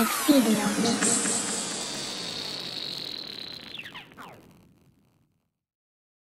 DJ Alex Video Mix.